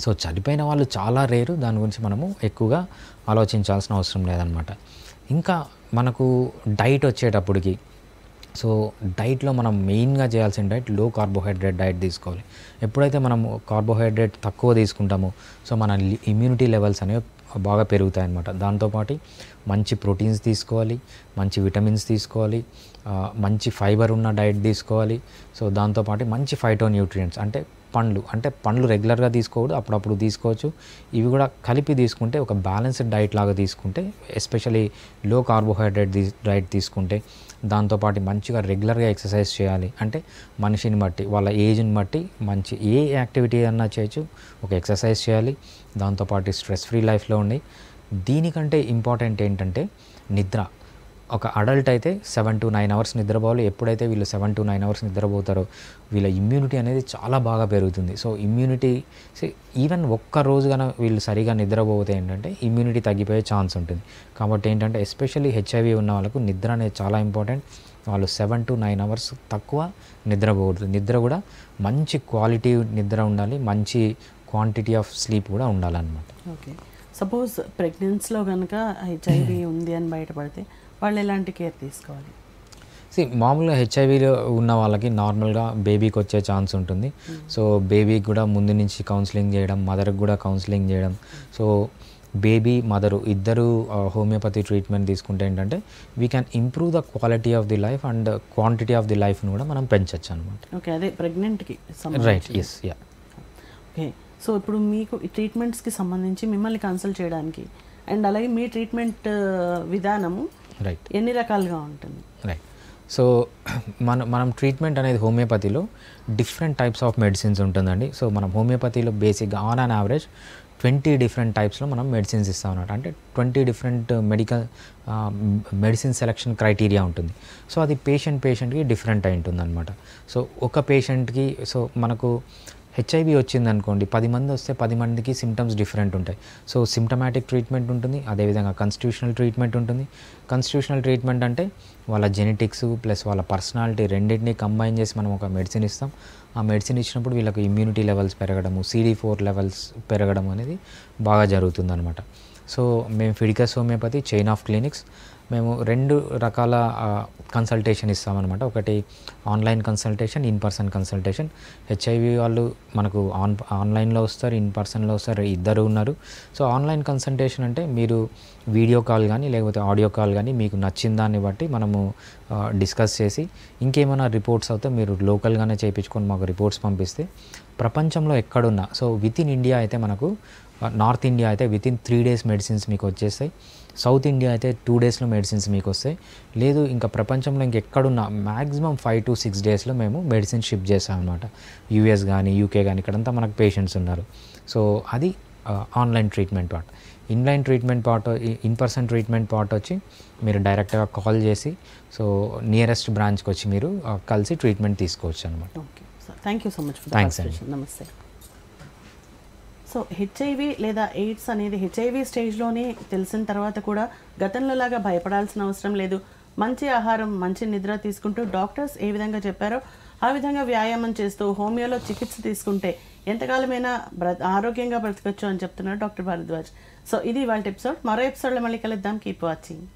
సో చనిపోయిన వాళ్ళు చాలా రేరు. దాని గురించి మనము ఎక్కువగా ఆలోచించాల్సిన అవసరం లేదనమాట ఇంకా మనకు డైట్ వచ్చేటప్పటికి సో డైట్లో మనం మెయిన్గా చేయాల్సిన డైట్లో కార్బోహైడ్రేట్ డైట్ తీసుకోవాలి. ఎప్పుడైతే మనం కార్బోహైడ్రేట్ తక్కువ తీసుకుంటామో సో మన ఇమ్యూనిటీ లెవెల్స్ అనేవి బాగా పెరుగుతాయి అన్నమాట దాంతోపాటు మంచి ప్రోటీన్స్ తీసుకోవాలి మంచి విటమిన్స్ తీసుకోవాలి మంచి ఫైబర్ ఉన్న డైట్ తీసుకోవాలి. సో దాంతోపాటు మంచి ఫైటో న్యూట్రియంట్స్ అంటే పండ్లు. అంటే పండ్లు రెగ్యులర్గా తీసుకోవద్దు అప్పుడప్పుడు తీసుకోవచ్చు. ఇవి కూడా కలిపి తీసుకుంటే ఒక బ్యాలెన్స్డ్ డైట్ లాగా తీసుకుంటే ఎస్పెషలీ లో కార్బోహైడ్రేట్ డైట్ తీసుకుంటే దాంతోపాటు మంచిగా రెగ్యులర్గా ఎక్సర్సైజ్ చేయాలి. అంటే మనిషిని బట్టి వాళ్ళ ఏజ్ని బట్టి మంచి ఏ యాక్టివిటీ అన్నా చేయొచ్చు ఒక ఎక్సర్సైజ్ చేయాలి. దాంతోపాటు స్ట్రెస్ ఫ్రీ లైఫ్లో ఉండి దీనికంటే ఇంపార్టెంట్ ఏంటంటే నిద్ర. ఒక అడల్ట్ అయితే సెవెన్ టు నైన్ అవర్స్ నిద్రపోవాలి. ఎప్పుడైతే వీళ్ళు సెవెన్ టు నైన్ అవర్స్ నిద్రపోతారో వీళ్ళ ఇమ్యూనిటీ అనేది చాలా బాగా పెరుగుతుంది. సో ఇమ్యూనిటీ ఈవెన్ ఒక్క రోజు కన్నా వీళ్ళు సరిగా నిద్రపోతే ఏంటంటే ఇమ్యూనిటీ తగ్గిపోయే ఛాన్స్ ఉంటుంది. కాబట్టి ఏంటంటే ఎస్పెషల్లీ హెచ్ఐవి ఉన్న వాళ్ళకు నిద్ర అనేది చాలా ఇంపార్టెంట్ వాళ్ళు సెవెన్ టు నైన్ అవర్స్ తక్కువ నిద్రపోకూడదు నిద్ర కూడా మంచి క్వాలిటీ నిద్ర ఉండాలి. మంచి క్వాంటిటీ ఆఫ్ స్లీప్ కూడా ఉండాలన్నమాట. ఓకే. సపోజ్ ప్రెగ్నెన్సీలో కనుక హెచ్ఐవి ఉంది అని బయటపడితే వాళ్ళు ఎలాంటి కేర్ తీసుకోవాలి? సి మామూలుగా హెచ్ఐవిలో ఉన్న వాళ్ళకి నార్మల్గా బేబీకి వచ్చే ఛాన్స్ ఉంటుంది. సో బేబీకి కూడా ముందు నుంచి కౌన్సిలింగ్ చేయడం మదర్కి కూడా కౌన్సిలింగ్ చేయడం. సో బేబీ మదరు ఇద్దరు హోమియోపతి ట్రీట్మెంట్ తీసుకుంటే ఏంటంటే we can improve the quality of the life and quantity of the లైఫ్ను కూడా మనం పెంచవచ్చు అనమాట ఓకే అదే ప్రెగ్నెంట్కి right yes yeah okay so ఇప్పుడు మీకు ఈ ట్రీట్మెంట్స్కి సంబంధించి మిమ్మల్ని కన్సల్ట్ చేయడానికి అండ్ అలాగే మీ ట్రీట్మెంట్ విధానము రైట్ ఎన్ని రకాలుగా ఉంటుంది? రైట్ సో మన మనం ట్రీట్మెంట్ అనేది హోమియోపతిలో డిఫరెంట్ టైప్స్ ఆఫ్ మెడిసిన్స్ ఉంటుందండి. సో మనం హోమియోపతిలో బేసిక్గా on an average twenty different టైప్స్లో మనం మెడిసిన్స్ ఇస్తాం అన్నమాట. అంటే twenty different medical medicine selection criteria ఉంటుంది. సో అది పేషెంట్ పేషెంట్కి డిఫరెంట్ అయి ఉంటుంది అనమాట సో ఒక పేషెంట్కి సో మనకు హెచ్ఐవి వచ్చింది అనుకోండి పది మంది వస్తే పది మందికి సిమ్టమ్స్ డిఫరెంట్ ఉంటాయి. సో సిమ్టమాటిక్ ట్రీట్మెంట్ ఉంటుంది అదేవిధంగా కాన్స్టిట్యూషనల్ ట్రీట్మెంట్ ఉంటుంది. కాన్స్టిట్యూషనల్ ట్రీట్మెంట్ అంటే వాళ్ళ జెనెటిక్స్ ప్లస్ వాళ్ళ పర్సనాలిటీ రెండింటిని కంబైన్ చేసి మనం ఒక మెడిసిన్ ఇస్తాం. ఆ మెడిసిన్ ఇచ్చినప్పుడు వీళ్ళకి ఇమ్యూనిటీ లెవెల్స్ పెరగడము సిడి ఫోర్ లెవెల్స్ పెరగడం అనేది బాగా జరుగుతుందన్నమాట. సో మేము ఫిడికస్ హోమియోపతి చైన్ ఆఫ్ క్లినిక్స్ మేము రెండు రకాల కన్సల్టేషన్ ఇస్తామన్నమాట. ఒకటి online consultation in person consultation HIV వాళ్ళు మనకు ఆన్ ఆన్లైన్లో వస్తారు ఇన్ పర్సన్లో వస్తారు ఇద్దరు ఉన్నారు. సో ఆన్లైన్ కన్సల్టేషన్ అంటే మీరు వీడియో కాల్ కానీ లేకపోతే ఆడియో కాల్ కానీ మీకు నచ్చిన దాన్ని బట్టి మనము డిస్కస్ చేసి ఇంకేమైనా రిపోర్ట్స్ అయితే మీరు లోకల్గానే చేయించుకొని మాకు రిపోర్ట్స్ పంపిస్తే ప్రపంచంలో ఎక్కడున్నా సో విత్ ఇన్ ఇండియా అయితే మనకు నార్త్ ఇండియా అయితే within three days medicines మీకు వచ్చేస్తాయి. సౌత్ ఇండియా అయితే టూ డేస్లో మెడిసిన్స్ మీకు వస్తాయి లేదు ఇంకా ప్రపంచంలో ఇంకెక్కడున్నా మ్యాక్సిమం ఫైవ్ టు సిక్స్ డేస్లో మేము మెడిసిన్ షిప్ చేస్తాం అనమాట యూఎస్ కానీ యూకే కానీ ఇక్కడంతా మనకు పేషెంట్స్ ఉన్నారు. సో అది online treatment part. Inline treatment part in person treatment part వచ్చి మీరు డైరెక్ట్గా కాల్ చేసి సో నియరెస్ట్ బ్రాంచ్కి వచ్చి మీరు కలిసి ట్రీట్మెంట్ తీసుకోవచ్చు అనమాట okay. Sir thank you so much Thanks, అండి. నమస్తే. సో హెచ్ఐవి లేదా ఎయిడ్స్ అనేది హెచ్ఐవి స్టేజ్లోనే తెలిసిన తర్వాత కూడా గతంలో లాగా భయపడాల్సిన అవసరం లేదు. మంచి ఆహారం మంచి నిద్ర తీసుకుంటూ డాక్టర్స్ ఏ విధంగా చెప్పారో ఆ విధంగా వ్యాయామం చేస్తూ హోమియోలో చికిత్స తీసుకుంటే ఎంతకాలమైనా బ్ర ఆరోగ్యంగా బ్రతకచ్చు అని చెప్తున్నారు డాక్టర్ భారద్వాజ్. సో ఇది వాళ్ళ ఎపిసోడ్. మరో ఎపిసోడ్లో మళ్ళీ కలుద్దాం. Keep watching.